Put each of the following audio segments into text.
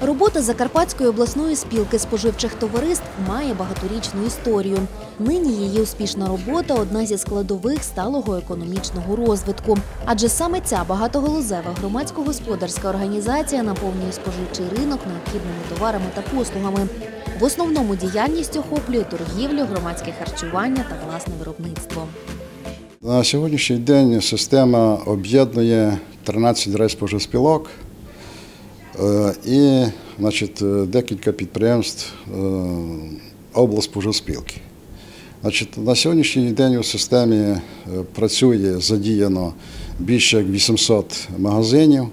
Робота Закарпатської обласної спілки споживчих товариств має багаторічну історію. Нині її успішна робота одна зі складових сталого економічного розвитку. Адже саме ця багатоголузева громадсько-господарська організація наповнює споживчий ринок необхідними товарами та послугами. В основному діяльність охоплює торгівлю, громадське харчування та власне виробництво. На сьогоднішній день система об'єднує 13 райспоживспілок і значить, е, декілька підприємств е, облспоживспілки. Значить, на сьогоднішній день у системі е, працює задіяно більше як 800 магазинів.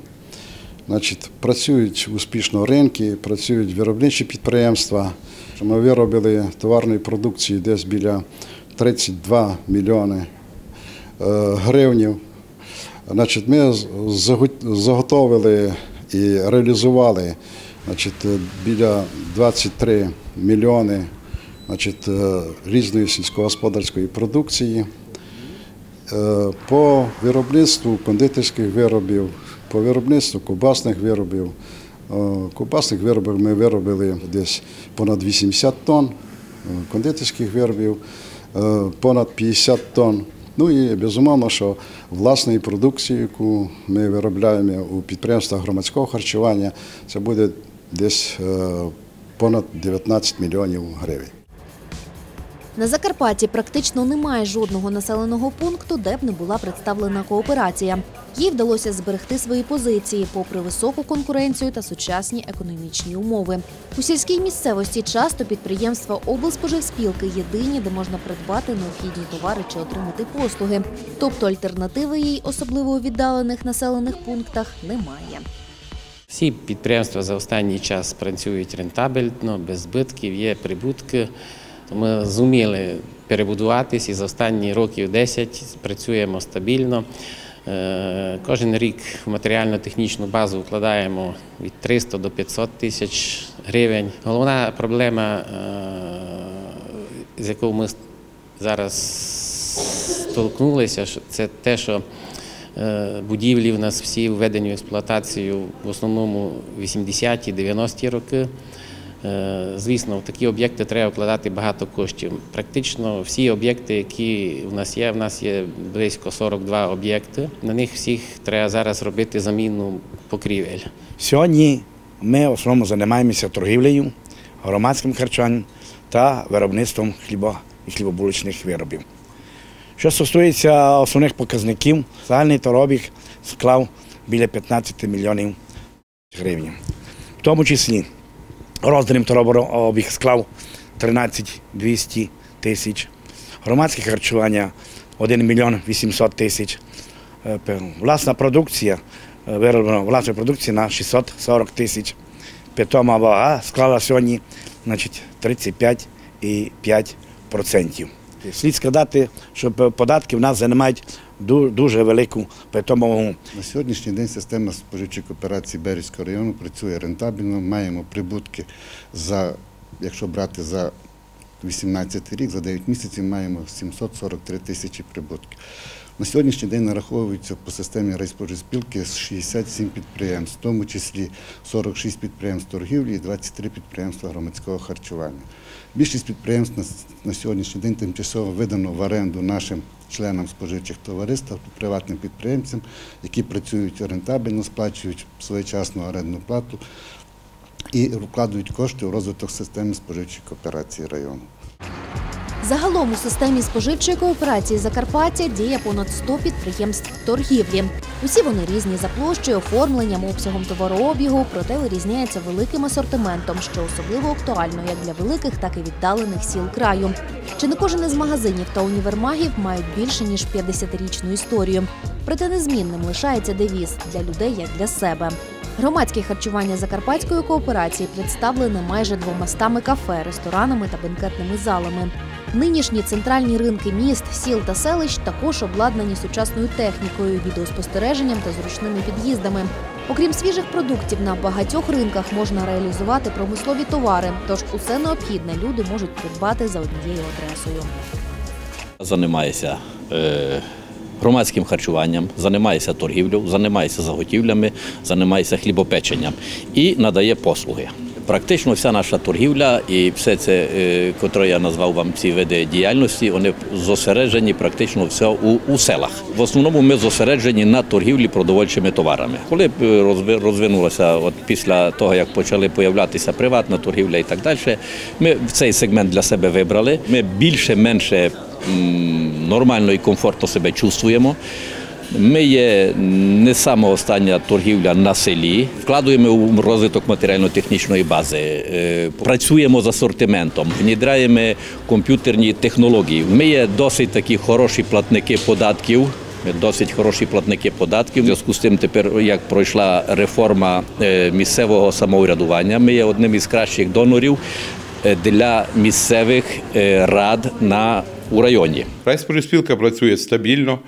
Значить, працюють успішно ринки, працюють виробничі підприємства. Ми виробили товарної продукції десь біля 32 мільйони е, гривнів. Значить, ми заготовили і реалізували значить, е, біля 23 мільйони значить, е, різної сільськогосподарської продукції. Е, По виробництву кондитерських виробів, по виробництву ковбасних виробів. Ковбасних виробів ми виробили десь понад 80 тонн, кондитерських виробів понад 50 тонн. Ну і безумовно, що власної продукції, яку ми виробляємо у підприємствах громадського харчування, це буде десь е, понад 19 мільйонів гривень. На Закарпатті практично немає жодного населеного пункту, де б не була представлена кооперація. Їй вдалося зберегти свої позиції, попри високу конкуренцію та сучасні економічні умови. У сільській місцевості часто підприємства облспоживспілки єдині, де можна придбати необхідні товари чи отримати послуги. Тобто альтернативи їй, особливо у віддалених населених пунктах, немає. Всі підприємства за останній час працюють рентабельно, без збитків, є прибутки. То Ми зуміли перебудуватись і за останні років 10 працюємо стабільно. Е, Кожен рік в матеріально-технічну базу вкладаємо від 300 до 500 тисяч гривень. Головна проблема, е, з якою ми зараз столкнулися, це те, що Е, Будівлі в нас всі введені в експлуатацію в основному 80-ті, 90-ті роки. Е, Звісно, в такі об'єкти треба вкладати багато коштів. Практично всі об'єкти, які в нас є, в нас є близько 42 об'єкти. На них всіх треба зараз робити заміну покрівель. Сьогодні ми в основному займаємося торгівлею, громадським харчуванням та виробництвом хліба і хлібобулочних виробів. Що стосується основних показників, загальний торобіг склав біля 15 мільйонів гривень. В тому числі роздрібний торобіг склав 13 200 тисяч, громадське харчування 1 мільйон 800 тисяч, Е, власна продукція, е, вироблена власна продукція на 640 тисяч. Питома вага склала сьогодні значить, 35,5%. Слід сказати, що податки в нас займають дуже велику питому. На сьогоднішній день система споживчих кооперацій Березького району працює рентабельно. Маємо прибутки за, якщо брати за 18 рік, за 9 місяців маємо 743 тисячі прибутків. На сьогоднішній день нараховується по системі райспоживспілки 67 підприємств, в тому числі 46 підприємств торгівлі і 23 підприємства громадського харчування. Більшість підприємств на сьогоднішній день тимчасово видано в оренду нашим членам споживчих товариств, приватним підприємцям, які працюють рентабельно, сплачують своєчасну орендну плату і вкладають кошти у розвиток системи споживчих кооперацій району. Загалом у системі споживчої кооперації Закарпаття діє понад 100 підприємств торгівлі. Усі вони різні за площею, оформленням, обсягом товарообігу, проте вирізняються великим асортиментом, що особливо актуально як для великих, так і віддалених сіл краю. Чи не кожен із магазинів та універмагів мають більше ніж 50-річну історію. Проте незмінним лишається девіз для людей як для себе. Громадське харчування закарпатської кооперації представлене майже двомастами кафе, ресторанами та бенкетними залами. Нинішні центральні ринки міст, сіл та селищ також обладнані сучасною технікою, відеоспостереженням та зручними під'їздами. Окрім свіжих продуктів, на багатьох ринках можна реалізувати промислові товари, тож усе необхідне люди можуть придбати за однією адресою. Займаюся е, громадським харчуванням, займається торгівлею, займається заготівлями, займається хлібопеченням і надає послуги. Практично вся наша торгівля і все це, е, котре я назвав вам ці види діяльності, вони зосереджені практично все у, у селах. В основному ми зосереджені на торгівлі продовольчими товарами. Коли е, розви- розвинулося, от після того як почали появлятися приватна торгівля і так далі, ми цей сегмент для себе вибрали. Ми більше-менше нормально і комфортно себе чувствуємо. Ми є не сама остання торгівля на селі. Вкладуємо у розвиток матеріально-технічної бази, е, працюємо з асортиментом, внідряємо комп'ютерні технології. Ми є досить такі хороші платники податків. Ми досить хороші платники податків. У зв'язку з тим, тепер як пройшла реформа е, місцевого самоврядування, ми є одним із кращих донорів е, для місцевих рад на у районі. Райспоживспілка працює стабільно,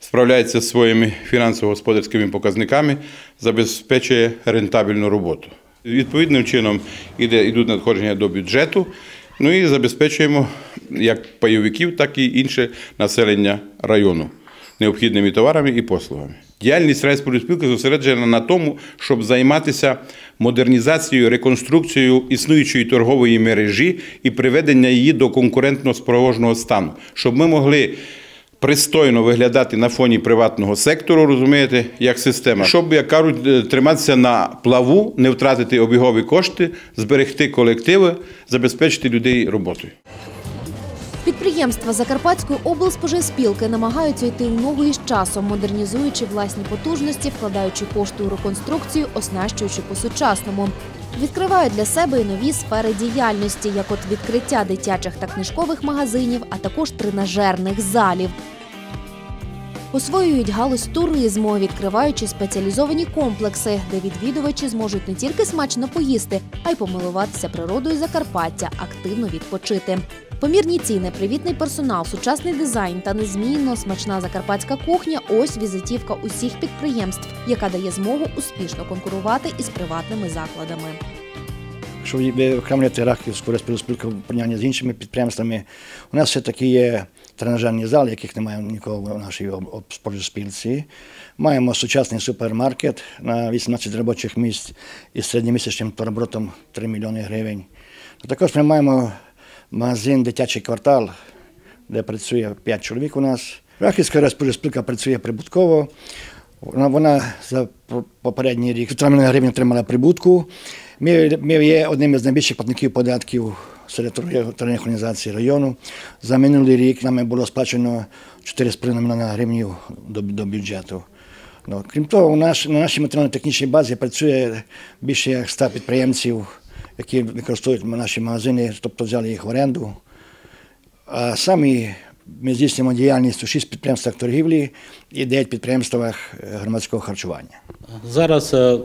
справляється зі своїми фінансово-господарськими показниками, забезпечує рентабельну роботу. Відповідним чином іде, йдуть надходження до бюджету, ну і забезпечуємо як пайовиків, так і інше населення району необхідними товарами і послугами. Діяльність райспоживспілки зосереджена на тому, щоб займатися модернізацією, реконструкцією існуючої торгової мережі і приведення її до конкурентно спроможного стану, щоб ми могли пристойно виглядати на фоні приватного сектору, розумієте, як система, щоб, як кажуть, е, триматися на плаву, не втратити обігові кошти, зберегти колективи, забезпечити людей роботою. Підприємства Закарпатської облспоживспілки намагаються йти в ногу із часом, модернізуючи власні потужності, вкладаючи кошти у реконструкцію, оснащуючи по-сучасному. Відкривають для себе і нові сфери діяльності, як от відкриття дитячих та книжкових магазинів, а також тренажерних залів. Освоюють галузь туризму, відкриваючи спеціалізовані комплекси, де відвідувачі зможуть не тільки смачно поїсти, а й помилуватися природою Закарпаття, активно відпочити. Помірні ціни, привітний персонал, сучасний дизайн та незмінно смачна закарпатська кухня ось візитівка усіх підприємств, яка дає змогу успішно конкурувати із приватними закладами. Якщо виокремлювати Рахівську розпілку в порівнянні з іншими підприємствами, у нас все-таки є тренажерні зали, яких немає нікого в нашій спільці. Маємо сучасний супермаркет на 18 робочих місць із середньомісячним тороборотом 3 мільйони гривень. Також ми маємо магазин Дитячий квартал, де працює 5 чоловік у нас. Рахівська розпілка працює прибутково. Вона, за попередній рік 3 мільйони гривень отримала прибутку. Ми є одним із найбільших платників податків серед торгівельних району. За минулий рік нами було сплачено 4,5 млн гривень до, до бюджету. Ну, крім того, наш, на нашій матеріально-технічній базі працює більше як 100 підприємців, які використовують наші магазини, тобто взяли їх в оренду. А самі ми здійснюємо діяльність у 6 підприємствах торгівлі і 9 підприємствах громадського харчування. Зараз е,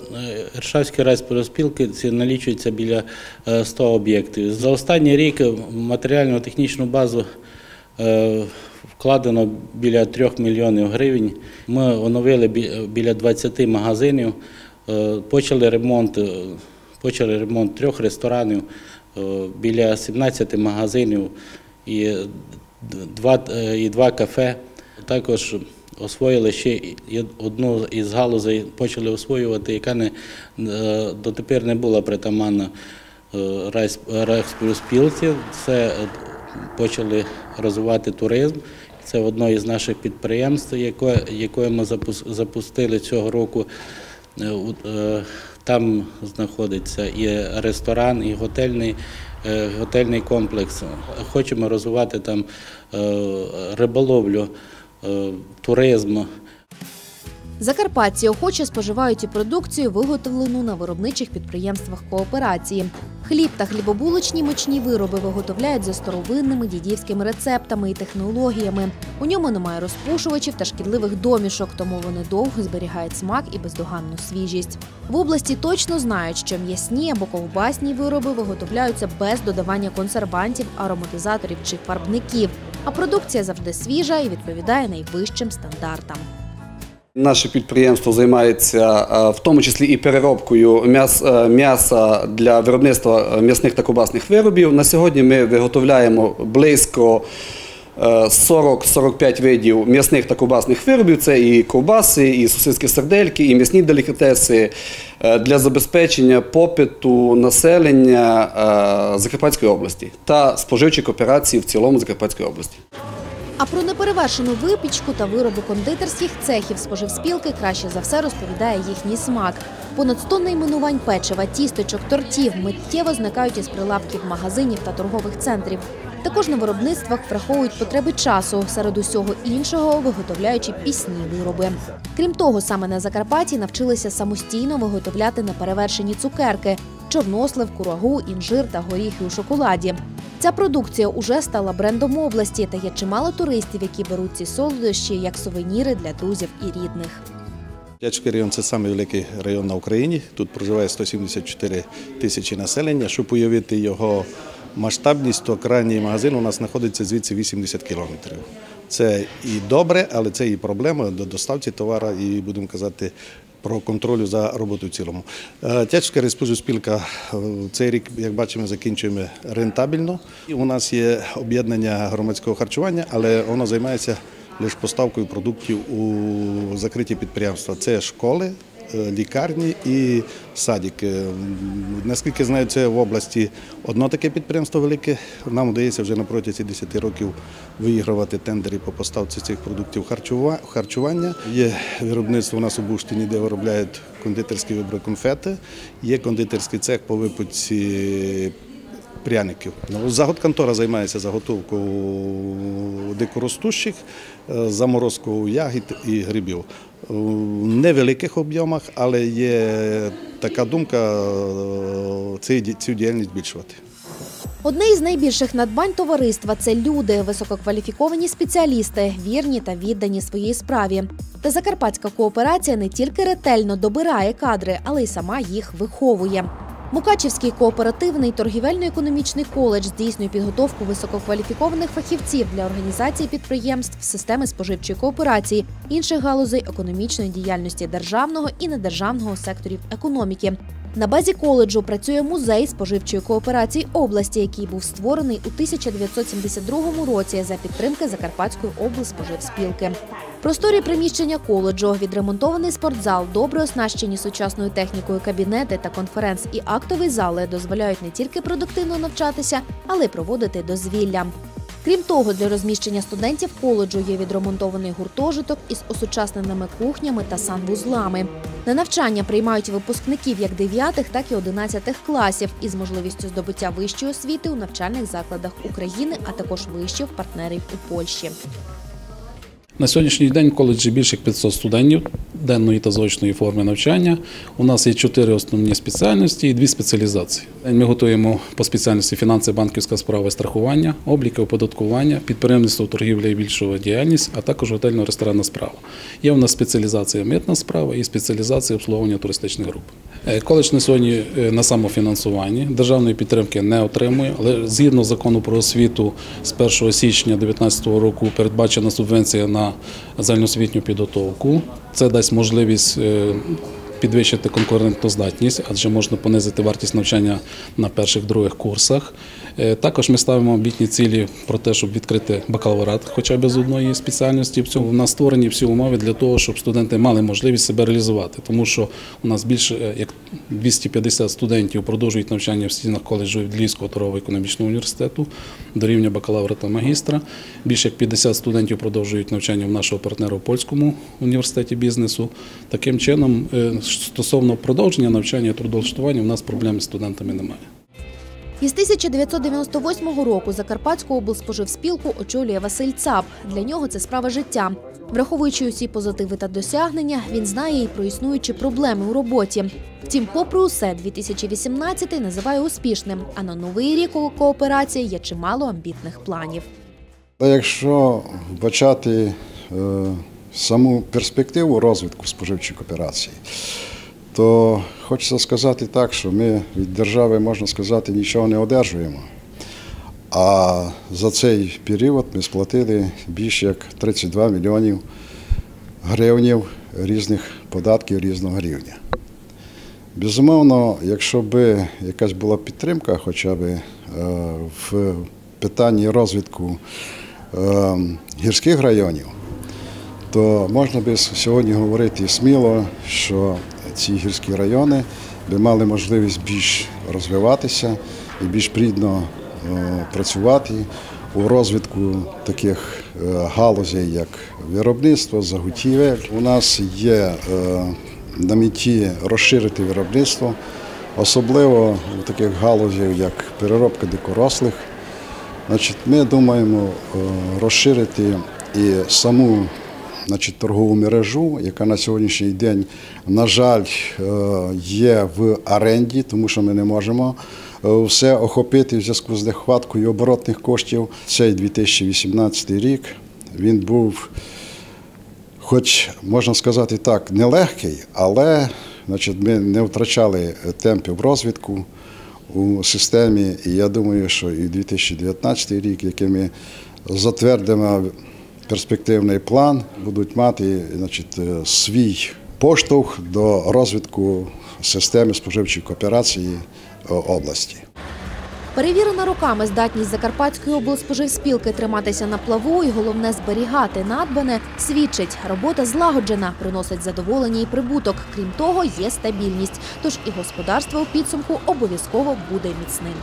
Іршавські райспорозпілки налічується біля е, 100 об'єктів. За останній рік матеріально-технічну базу е, вкладено біля 3 мільйонів гривень. Ми оновили біля 20 магазинів, е, почали ремонт, е, почали ремонт трьох ресторанів, е, біля 17 магазинів і два, е, і два кафе. Також освоїли ще одну із галузей, почали освоювати, яка не, е, дотепер не була притаманна е, райс- райспілці. Це почали розвивати туризм. Це одне із наших підприємств, яке, ми запустили цього року. Там знаходиться і ресторан, і готельний, готельний комплекс. Хочемо розвивати там е, риболовлю, е, туризм. Закарпатці охоче споживають і продукцію, виготовлену на виробничих підприємствах кооперації. Хліб та хлібобулочні мучні вироби виготовляють за старовинними дідівськими рецептами і технологіями. У ньому немає розпушувачів та шкідливих домішок, тому вони довго зберігають смак і бездоганну свіжість. В області точно знають, що м'ясні або ковбасні вироби виготовляються без додавання консервантів, ароматизаторів чи фарбників. А продукція завжди свіжа і відповідає найвищим стандартам. Наше підприємство займається е, в тому числі і переробкою е, м'яса для виробництва е, м'ясних та ковбасних виробів. На сьогодні ми виготовляємо близько е, 40-45 видів м'ясних та ковбасних виробів. Це і ковбаси, і сосиски сердельки, і м'ясні делікатеси для забезпечення попиту населення Закарпатської області та споживчих кооперацій в цілому Закарпатської області. А про неперевершену випічку та вироби кондитерських цехів споживспілки краще за все розповідає їхній смак. Понад 100 найменувань печива, тістечок, тортів миттєво зникають із прилавків магазинів та торгових центрів. Також на виробництвах враховують потреби часу, серед усього іншого виготовляючи пісні вироби. Крім того, саме на Закарпатті навчилися самостійно виготовляти неперевершені цукерки, чорнослив, курагу, інжир та горіхи у шоколаді. Ця продукція уже стала брендом області та є чимало туристів, які беруть ці солодощі як сувеніри для друзів і рідних. Дячський район це самий великий район на Україні. Тут проживає 174 тисячі населення. Щоб уявити його масштабність, то крайній магазин у нас знаходиться звідси 80 кілометрів. Це і добре, але це і проблема до доставці товару, і будемо казати. Про контролю за роботою в цілому. Тячівська Тячська республіка цей рік, як бачимо, закінчуємо рентабельно. У нас є об'єднання громадського харчування, але воно займається лише поставкою продуктів у закриті підприємства. Це школи, е, лікарні і садики. Наскільки знаю, це в області одно таке підприємство велике. Нам вдається вже на протязі 10 років виігрувати тендери по поставці цих продуктів харчування. Є виробництво у нас у Буштині, де виробляють кондитерські вибори конфети. Є кондитерський цех по випуці пряників. Ну, Заготконтора займається заготовкою дикоростущих, е, заморозкою ягід і грибів. У невеликих об'ємах, але є така думка е, цю діяльність збільшувати. Одне із найбільших надбань товариства це люди, висококваліфіковані спеціалісти, вірні та віддані своїй справі. Та закарпатська кооперація не тільки ретельно добирає кадри, але й сама їх виховує. Мукачівський кооперативний торгівельно-економічний коледж здійснює підготовку висококваліфікованих фахівців для організації підприємств, системи споживчої кооперації, інших галузей економічної діяльності державного і недержавного секторів економіки. На базі коледжу працює музей споживчої кооперації області, який був створений у 1972 році за підтримки Закарпатської облспоживспілки. Просторі приміщення коледжу, відремонтований спортзал, добре оснащені сучасною технікою кабінети та конференц і актові зали дозволяють не тільки продуктивно навчатися, але й проводити дозвілля. Крім того, для розміщення студентів коледжу є відремонтований гуртожиток із осучасненими кухнями та санвузлами. На навчання приймають випускників як 9, так і 11 класів із можливістю здобуття вищої освіти у навчальних закладах України, а також вищих партнерів у Польщі. На сьогоднішній день в коледжі більше як 500 студентів денної та заочної форми навчання. У нас є чотири основні спеціальності і дві спеціалізації. Ми готуємо по спеціальності фінанси, банківська справа страхування, обліки, оподаткування, підприємництво, торгівля і більшова діяльність, а також готельно-ресторанна справа. Є у нас спеціалізація митна справа і спеціалізація обслуговування туристичних груп. Е, Коледж на сьогодні е, на самофінансуванні державної підтримки не отримує, але згідно закону про освіту з 1 січня 2019 року передбачена субвенція на загальноосвітню підготовку. Це дасть можливість е, підвищити конкурентоздатність, адже можна понизити вартість навчання на перших других курсах. Е, Також ми ставимо амбітні цілі про те, щоб відкрити бакалаврат хоча б з одної спеціальності. В цьому у нас створені всі умови для того, щоб студенти мали можливість себе реалізувати, тому що у нас більше е, як 250 студентів продовжують навчання в стінах коледжу Львівського торгово-економічного університету до рівня бакалавра та магістра. Більше як 50 студентів продовжують навчання в нашого партнера в польському університеті бізнесу. Таким чином, е, стосовно продовження навчання і трудовлаштування, у нас проблем з студентами немає. Із 1998 року Закарпатську облспоживспілку очолює Василь Цап. Для нього це справа життя. Враховуючи усі позитиви та досягнення, він знає і про існуючі проблеми у роботі. Втім, попри усе, 2018 називає успішним. А на новий рік у кооперації є чимало амбітних планів. Якщо вбачати е, саму перспективу розвитку споживчої кооперації, то хочеться сказати так, що ми від держави, можна сказати, нічого не одержуємо. А за цей період ми сплатили більше як 32 мільйонів гривнів різних податків різного рівня. Безумовно, якщо б якась була підтримка, хоча б е, в питанні розвитку е, гірських районів, то можна би сьогодні говорити сміло, що ці гірські райони би мали можливість більш розвиватися і більш плідно е, працювати у розвитку таких е, галузей, як виробництво, заготівель. У нас є е, на меті розширити виробництво, особливо в таких галузях, як переробка дикорослих. Значить, ми думаємо розширити і саму значить, торгову мережу, яка на сьогоднішній день, на жаль, е, є в оренді, тому що ми не можемо е, все охопити в зв'язку з нехваткою оборотних коштів. Цей 2018 рік він був, хоч можна сказати так, нелегкий, але значить, ми не втрачали темпів розвитку у системі. І я думаю, що і 2019 рік, який ми затвердимо перспективний план, будуть мати значить, е, свій поштовх до розвитку системи споживчої кооперації е, області. Перевірена роками здатність Закарпатської облспоживспілки триматися на плаву і головне зберігати надбане свідчить. Робота злагоджена, приносить задоволення і прибуток. Крім того, є стабільність. Тож і господарство у підсумку обов'язково буде міцним.